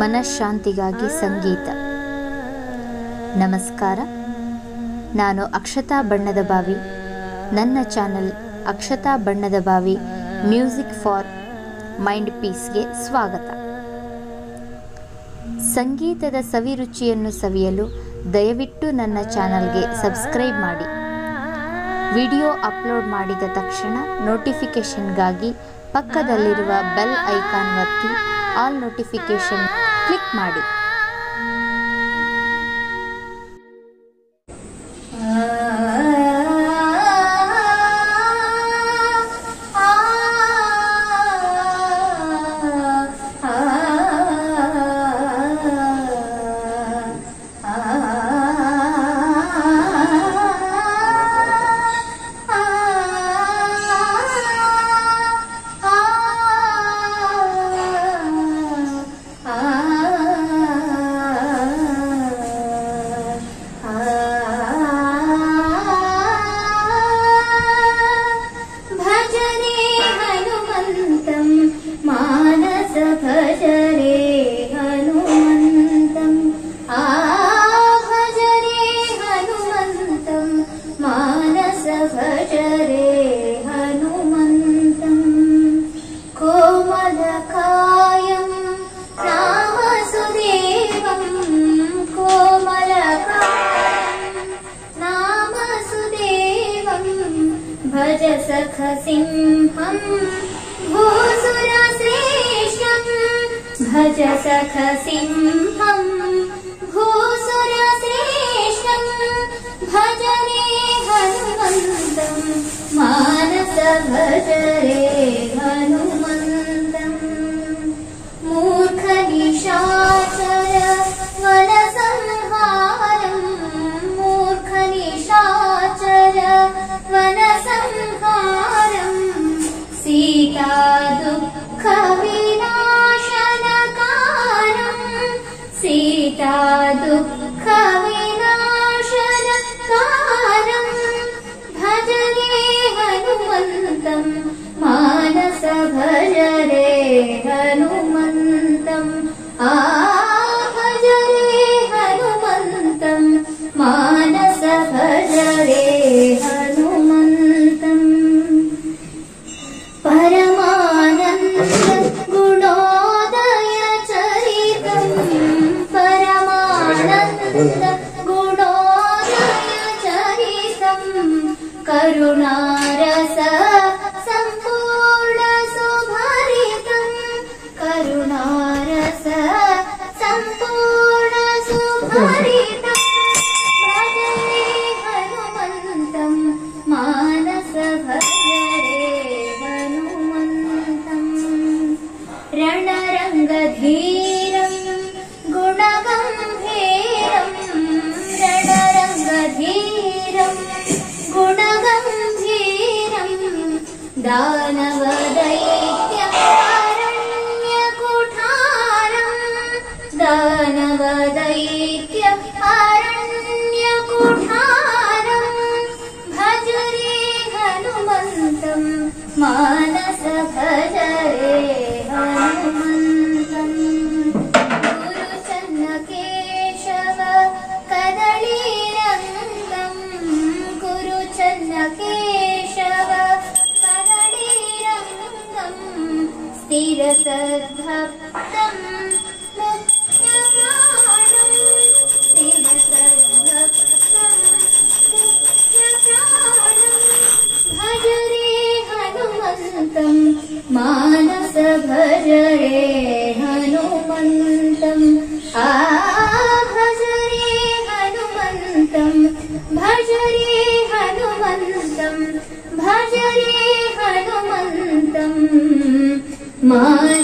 ಮನಃಶಾಂತಿಗಾಗಿ ಸಂಗೀತ. ನಮಸ್ಕಾರ. ನಾನು ಅಕ್ಷತಾ ಬಣ್ಣದ ಬಾವಿ. ನನ್ನ ಚಾನಲ್ ಅಕ್ಷತಾ ಬಣ್ಣದ ಬಾವಿ ಮ್ಯೂಸಿಕ್ ಫಾರ್ ಮೈಂಡ್ ಪೀಸ್ಗೆ ಸ್ವಾಗತ. ಸಂಗೀತದ ಸವಿರುಚಿಯನ್ನು ಸವಿಯಲು ದಯವಿಟ್ಟು ನನ್ನ ಚಾನಲ್ಗೆ ಸಬ್ಸ್ಕ್ರೈಬ್ ಮಾಡಿ. ವಿಡಿಯೋ ಅಪ್ಲೋಡ್ ಮಾಡಿದ ತಕ್ಷಣ ನೋಟಿಫಿಕೇಷನ್ಗಾಗಿ ಪಕ್ಕದಲ್ಲಿರುವ ಬೆಲ್ ಐಕಾನ್ ಒತ್ತಿ ಆಲ್ ನೋಟಿಫಿಕೇಷನ್ ಕ್ಲಿಕ್ ಮಾಡಿ. भज सख सिंहं भूसुरश्रेष्ठं भज रे हनुमन्तं मानस भज रे हनुमन्तम् मूर्खनिशाचर मूर्खनिशाचर वनसंहारम् सीता করুণা दानवदैत्यकारण्यकुठारम्। दानवदैत्य अरण्यकुठारम् भज रे हनुमन्तम् मानस भज सद्भक्तं नृत्यमाणं तेन भज रे हनुमन्तं मानसभ My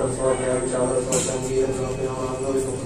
डॉक्टर साहब विचारक साहब संगीत साहब हमारा भी सुख